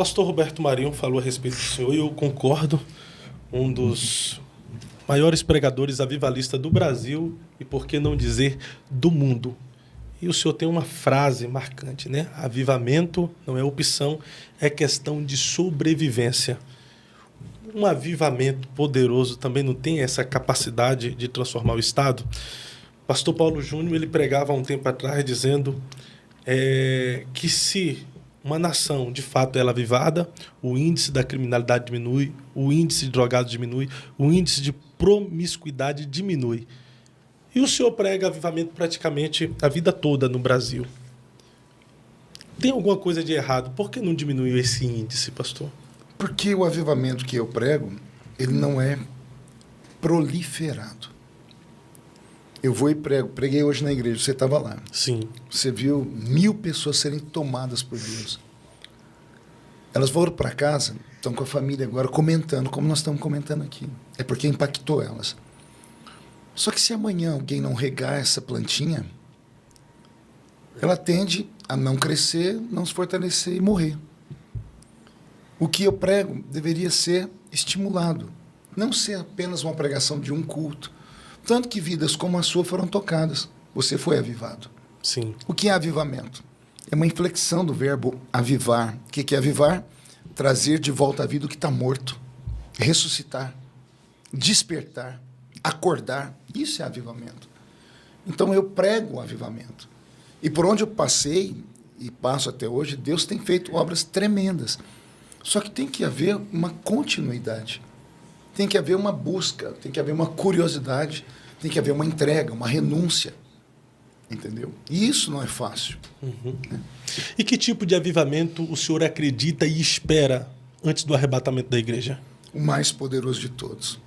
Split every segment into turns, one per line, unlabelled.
pastor Roberto Marinho falou a respeito do senhor e eu concordo. Um dos maiores pregadores avivalistas do Brasil e, por que não dizer, do mundo. E o senhor tem uma frase marcante, né? Avivamento não é opção, é questão de sobrevivência. Um avivamento poderoso também não tem essa capacidade de transformar o Estado? Pastor Paulo Júnior ele pregava há um tempo atrás dizendo é, que se uma nação de fato ela é avivada, o índice da criminalidade diminui, o índice de drogados diminui, o índice de promiscuidade diminui. E o senhor prega avivamento praticamente a vida toda no Brasil. Tem alguma coisa de errado? Por que não diminuiu esse índice, pastor?
Porque o avivamento que eu prego, ele não é proliferado. Eu vou e prego. Preguei hoje na igreja, você estava lá.
Sim.
Você viu mil pessoas serem tomadas por Deus. Elas foram para casa, estão com a família agora comentando, como nós estamos comentando aqui. É porque impactou elas. Só que se amanhã alguém não regar essa plantinha, ela tende a não crescer, não se fortalecer e morrer. O que eu prego deveria ser estimulado, não ser apenas uma pregação de um culto tanto que vidas como a sua foram tocadas. Você foi avivado.
Sim.
O que é avivamento? É uma inflexão do verbo avivar. O que é avivar? Trazer de volta à vida o que está morto. Ressuscitar. Despertar. Acordar. Isso é avivamento. Então eu prego o avivamento. E por onde eu passei e passo até hoje, Deus tem feito obras tremendas. Só que tem que haver uma continuidade tem que haver uma busca, tem que haver uma curiosidade, tem que haver uma entrega, uma renúncia. Entendeu? E isso não é fácil.
Uhum. Né? E que tipo de avivamento o senhor acredita e espera antes do arrebatamento da igreja?
O mais poderoso de todos.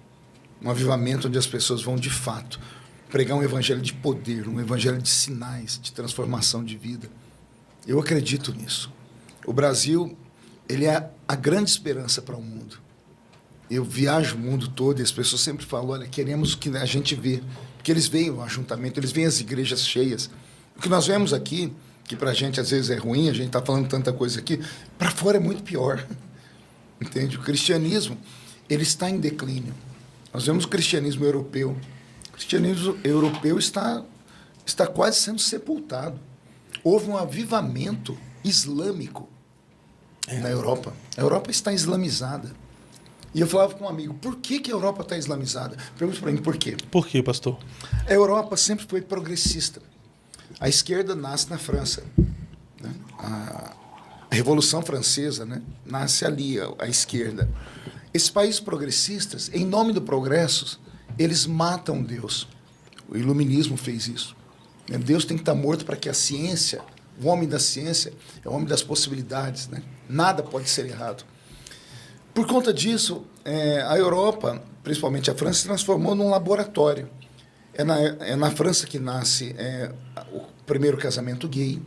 Um avivamento onde as pessoas vão de fato pregar um evangelho de poder, um evangelho de sinais, de transformação de vida. Eu acredito nisso. O Brasil, ele é a grande esperança para o mundo eu viajo o mundo todo e as pessoas sempre falam, olha, queremos o que a gente vê. Porque eles veem o ajuntamento, eles veem as igrejas cheias. O que nós vemos aqui, que para a gente às vezes é ruim, a gente está falando tanta coisa aqui, para fora é muito pior. Entende? O cristianismo, ele está em declínio. Nós vemos o cristianismo europeu. O cristianismo europeu está, está quase sendo sepultado. Houve um avivamento islâmico é. na Europa. A Europa está islamizada. E eu falava com um amigo, por que, que a Europa está islamizada? Pergunta para mim, por quê?
Por quê, pastor?
A Europa sempre foi progressista. A esquerda nasce na França. Né? A, Revolução Francesa né? nasce ali, a, a esquerda. Esses países progressistas, em nome do progresso, eles matam Deus. O iluminismo fez isso. Deus tem que estar morto para que a ciência, o homem da ciência, é o homem das possibilidades. Né? Nada pode ser errado. Por conta disso, é, a Europa, principalmente a França, se transformou num laboratório. É na, é na França que nasce é, o primeiro casamento gay,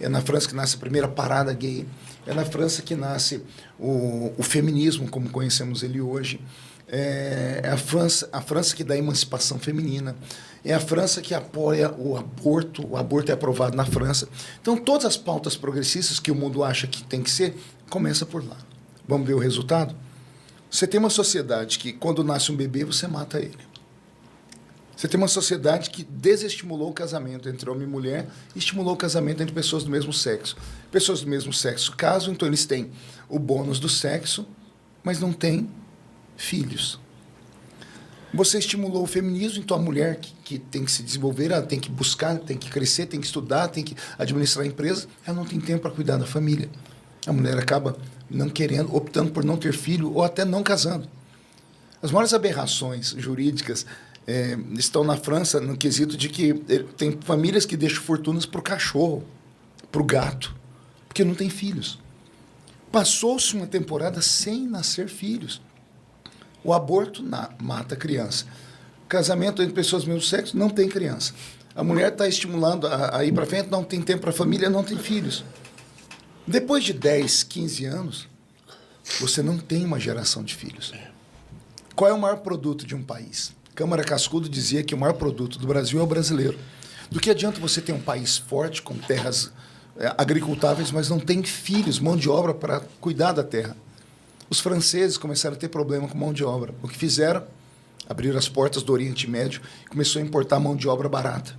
é na França que nasce a primeira parada gay, é na França que nasce o, o feminismo, como conhecemos ele hoje, é, é a França, a França que dá a emancipação feminina, é a França que apoia o aborto, o aborto é aprovado na França. Então, todas as pautas progressistas que o mundo acha que tem que ser, começa por lá. Vamos ver o resultado? Você tem uma sociedade que, quando nasce um bebê, você mata ele. Você tem uma sociedade que desestimulou o casamento entre homem e mulher e estimulou o casamento entre pessoas do mesmo sexo. Pessoas do mesmo sexo casam, então eles têm o bônus do sexo, mas não têm filhos. Você estimulou o feminismo, então a mulher que, que, tem que se desenvolver, ela tem que buscar, tem que crescer, tem que estudar, tem que administrar a empresa, ela não tem tempo para cuidar da família. A mulher acaba não querendo, optando por não ter filho ou até não casando. As maiores aberrações jurídicas é, estão na França no quesito de que é, tem famílias que deixam fortunas para o cachorro, para o gato, porque não tem filhos. Passou-se uma temporada sem nascer filhos. O aborto na, mata a criança. Casamento entre pessoas do mesmo sexo não tem criança. A mulher está estimulando a, a ir para frente, não tem tempo para a família, não tem filhos. Depois de 10, 15 anos, você não tem uma geração de filhos. Qual é o maior produto de um país? Câmara Cascudo dizia que o maior produto do Brasil é o brasileiro. Do que adianta você ter um país forte, com terras é, agricultáveis, mas não têm filhos, mão de obra para cuidar da terra. Os franceses começaram a ter problema com mão de obra. O que fizeram? Abriram as portas do Oriente Médio e começou a importar mão de obra barata.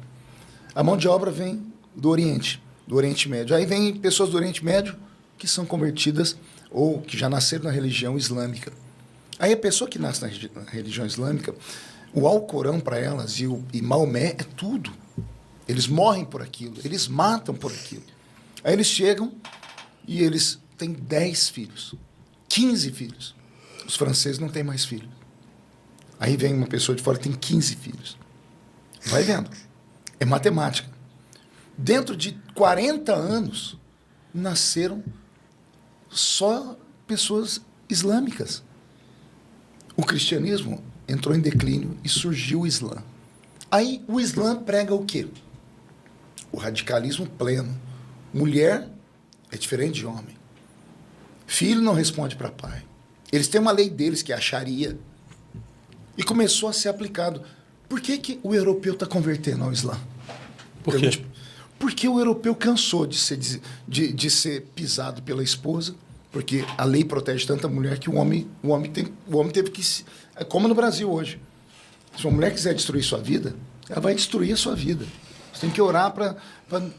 A mão de obra vem do Oriente, do Oriente Médio. Aí vem pessoas do Oriente Médio que são convertidas ou que já nasceram na religião islâmica. Aí a pessoa que nasce na religião islâmica, o Alcorão para elas e, o, e Maomé é tudo. Eles morrem por aquilo, eles matam por aquilo. Aí eles chegam e eles têm 10 filhos, 15 filhos. Os franceses não têm mais filhos. Aí vem uma pessoa de fora tem 15 filhos. Vai vendo. É matemática. Dentro de 40 anos, nasceram só pessoas islâmicas. O cristianismo entrou em declínio e surgiu o Islã. Aí o Islã prega o quê? O radicalismo pleno. Mulher é diferente de homem. Filho não responde para pai. Eles têm uma lei deles que é a Sharia. E começou a ser aplicado. Por que, que o europeu está convertendo ao Islã?
Por quê?
Porque o europeu cansou de ser, de, de ser pisado pela esposa, porque a lei protege tanta mulher que o homem, o homem, tem, o homem teve que. É como no Brasil hoje. Se uma mulher quiser destruir sua vida, ela vai destruir a sua vida. Você tem que orar para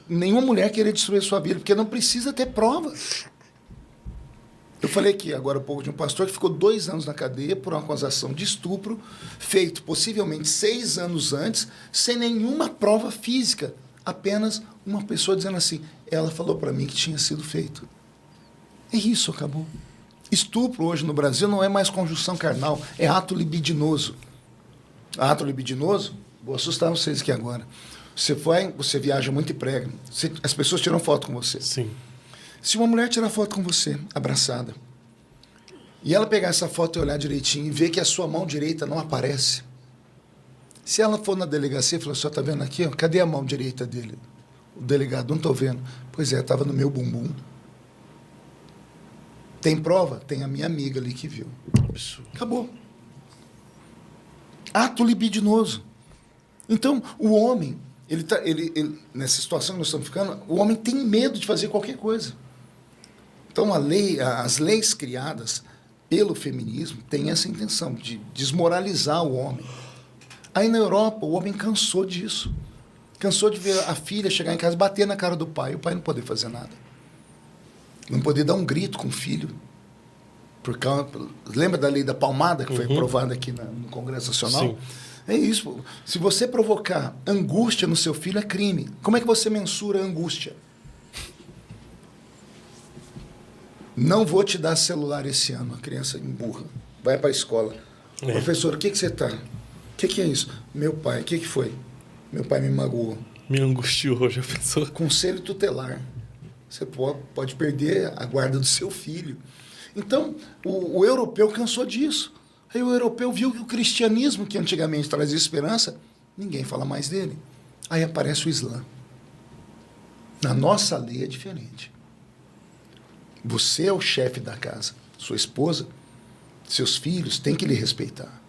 nenhuma mulher querer destruir a sua vida, porque não precisa ter provas. Eu falei aqui agora há pouco de um pastor que ficou dois anos na cadeia por uma acusação de estupro, feito possivelmente seis anos antes, sem nenhuma prova física. Apenas uma pessoa dizendo assim: ela falou para mim que tinha sido feito. É isso, acabou. Estupro hoje no Brasil não é mais conjunção carnal, é ato libidinoso. Ato libidinoso? Vou assustar vocês aqui agora. Você vai, você viaja muito e prega. Você, as pessoas tiram foto com você.
Sim.
Se uma mulher tirar foto com você, abraçada, e ela pegar essa foto e olhar direitinho e ver que a sua mão direita não aparece, se ela for na delegacia e falar, só está vendo aqui? Ó, cadê a mão direita dele? O delegado, não estou vendo. Pois é, estava no meu bumbum. Tem prova? Tem a minha amiga ali que viu.
Absurdo.
Acabou. Ato libidinoso. Então, o homem, ele tá, ele, ele, nessa situação que nós estamos ficando, o homem tem medo de fazer qualquer coisa. Então, a lei, as leis criadas pelo feminismo têm essa intenção de desmoralizar o homem. Aí na Europa, o homem cansou disso. Cansou de ver a filha chegar em casa bater na cara do pai o pai não poder fazer nada. Não poder dar um grito com o filho. Por causa, lembra da lei da palmada que foi
Uhum.
aprovada aqui na- no Congresso Nacional?
Sim.
É isso. Se você provocar angústia no seu filho, é crime. Como é que você mensura a angústia? Não vou te dar celular esse ano. A criança emburra. Vai para a escola.
É.
Professor, o que, que você está? O que, que é isso? Meu pai, o que, que foi? Meu pai me magoou.
Me angustiou, já pensou?
Conselho tutelar. Você pode, perder a guarda do seu filho. Então, o, o europeu cansou disso. Aí o europeu viu que o cristianismo, que antigamente trazia esperança, ninguém fala mais dele. Aí aparece o Islã. Na nossa lei é diferente. Você é o chefe da casa. Sua esposa, seus filhos têm que lhe respeitar.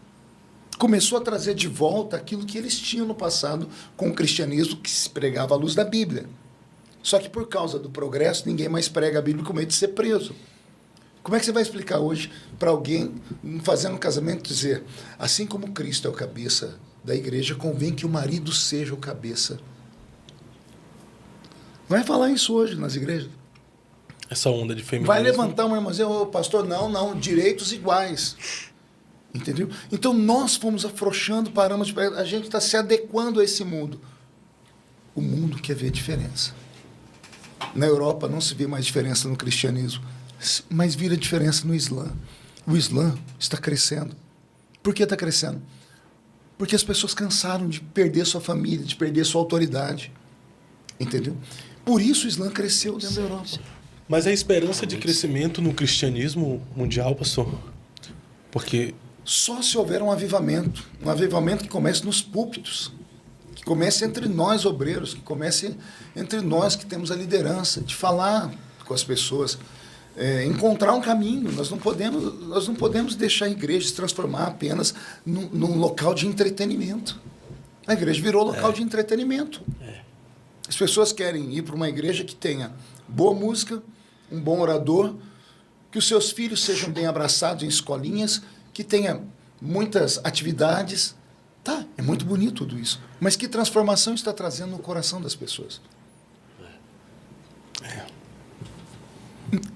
Começou a trazer de volta aquilo que eles tinham no passado com o cristianismo que se pregava à luz da Bíblia. Só que por causa do progresso, ninguém mais prega a Bíblia com medo de ser preso. Como é que você vai explicar hoje para alguém, fazendo um casamento, dizer, assim como Cristo é o cabeça da igreja, convém que o marido seja o cabeça? Vai falar isso hoje nas igrejas.
Essa onda de feminismo.
Vai levantar uma irmãzinha, ô pastor, não, não, direitos iguais. Entendeu? Então nós fomos afrouxando, paramos de. A gente está se adequando a esse mundo. O mundo quer ver diferença. Na Europa não se vê mais diferença no cristianismo, mas vira diferença no Islã. O Islã está crescendo. Por que está crescendo? Porque as pessoas cansaram de perder sua família, de perder sua autoridade. Entendeu? Por isso o Islã cresceu dentro da Europa.
Mas a esperança de crescimento no cristianismo mundial, pastor? Porque
Só se houver um avivamento. Um avivamento que comece nos púlpitos. Que comece entre nós, obreiros. Que comece entre nós que temos a liderança. De falar com as pessoas. é, encontrar um caminho. Nós não, podemos, nós não podemos deixar a igreja se transformar apenas num, num local de entretenimento. A igreja virou local de entretenimento. As pessoas querem ir para uma igreja que tenha boa música, um bom orador, que os seus filhos sejam bem abraçados em escolinhas, que tenha muitas atividades. Tá, é muito bonito tudo isso. Mas que transformação está trazendo no coração das pessoas? É.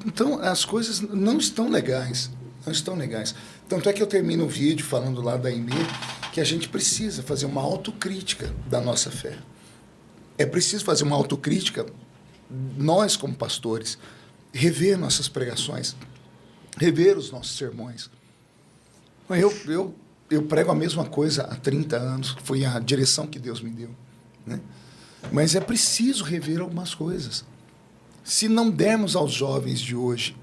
Então, as coisas não estão legais. Não estão legais. Tanto é que eu termino o vídeo falando lá da IME que a gente precisa fazer uma autocrítica da nossa fé. É preciso fazer uma autocrítica, nós como pastores, rever nossas pregações, rever os nossos sermões. Eu, eu, eu prego a mesma coisa há 30 anos, foi a direção que Deus me deu. Né? Mas é preciso rever algumas coisas. Se não dermos aos jovens de hoje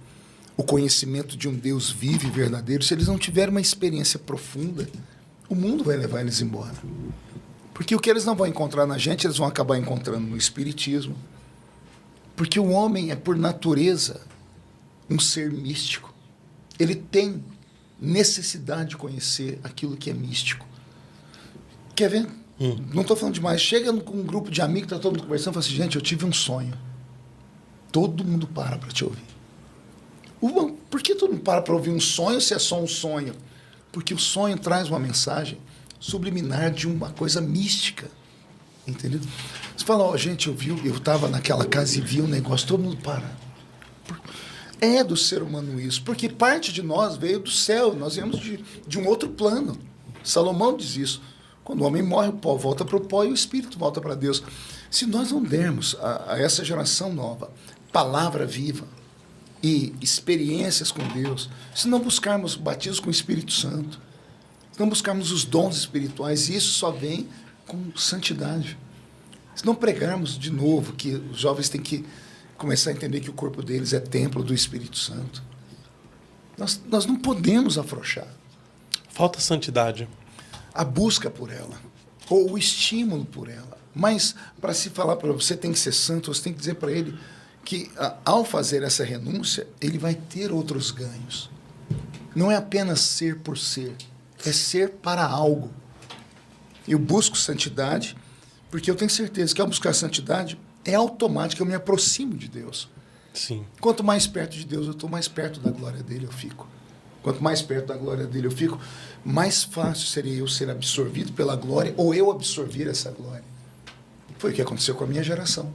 o conhecimento de um Deus vivo e verdadeiro, se eles não tiverem uma experiência profunda, o mundo vai levar eles embora. Porque o que eles não vão encontrar na gente, eles vão acabar encontrando no Espiritismo. Porque o homem é, por natureza, um ser místico. Ele tem necessidade de conhecer aquilo que é místico. Quer ver? Hum. Não estou falando demais. Chega com um grupo de amigos, está todo mundo conversando, fala assim, gente, eu tive um sonho. Todo mundo para para te ouvir. Por que todo mundo para para ouvir um sonho se é só um sonho? Porque o sonho traz uma mensagem subliminar de uma coisa mística. Entendeu? Você fala, ó, oh, gente, eu vi, eu estava naquela casa e vi um negócio, todo mundo para. É do ser humano isso, porque parte de nós veio do céu, nós viemos de, de um outro plano. Salomão diz isso. Quando o homem morre, o pó volta para o pó e o espírito volta para Deus. Se nós não dermos a, a essa geração nova palavra viva e experiências com Deus, se não buscarmos batismo com o Espírito Santo, se não buscarmos os dons espirituais, isso só vem com santidade. Se não pregarmos de novo que os jovens têm que começar a entender que o corpo deles é templo do Espírito Santo, nós, nós não podemos afrouxar.
Falta santidade.
A busca por ela, ou o estímulo por ela. Mas, para se falar para você tem que ser santo, você tem que dizer para ele que, ao fazer essa renúncia, ele vai ter outros ganhos. Não é apenas ser por ser, é ser para algo. Eu busco santidade, porque eu tenho certeza que ao buscar santidade, é automático, eu me aproximo de Deus.
Sim.
Quanto mais perto de Deus eu estou, mais perto da glória dele eu fico. Quanto mais perto da glória dele eu fico, mais fácil seria eu ser absorvido pela glória ou eu absorver essa glória. Foi o que aconteceu com a minha geração.